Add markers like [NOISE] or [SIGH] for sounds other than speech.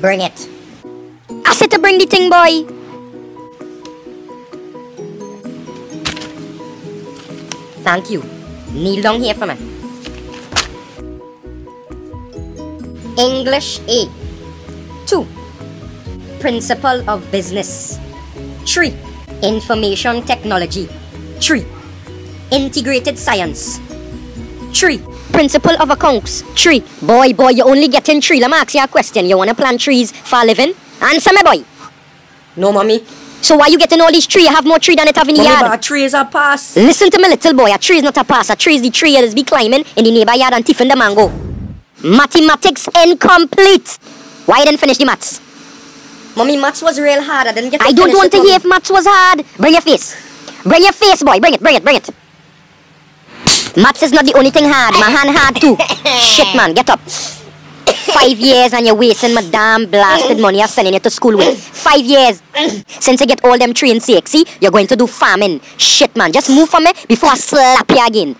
Bring it. I said to bring the thing, boy. Thank you. Kneel down here for me. English A. 2. Principle of Business. 3. Information Technology. 3. Integrated Science. 3. Principle of accounts. Tree. Boy, boy, you only getting tree. Let me ask you a question. You wanna plant trees for a living? Answer me, boy. No, mommy. So why you getting all these tree? You have more tree than it have in the Mommy, yard. but a tree is a pass. Listen to me, little boy. A tree is not a pass. A tree is the tree that is be climbing in the neighbor yard and tiffin the mango. Mathematics incomplete. Why you didn't finish the maths? Mommy, maths was real hard. I didn't get I don't want it, to mommy. hear if maths was hard. Bring your face. Bring your face, boy. Bring it, bring it, bring it. Maths is not the only thing hard. My hand hard too. [LAUGHS] Shit, man. Get up. Five years and you're wasting my damn blasted money I'm sending you to school with. Five years. Since you get all them trained sexy, you're going to do farming. Shit, man. Just move from me before I slap you again.